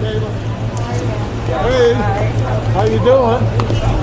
Hey, Kayla. Hey, how you doing?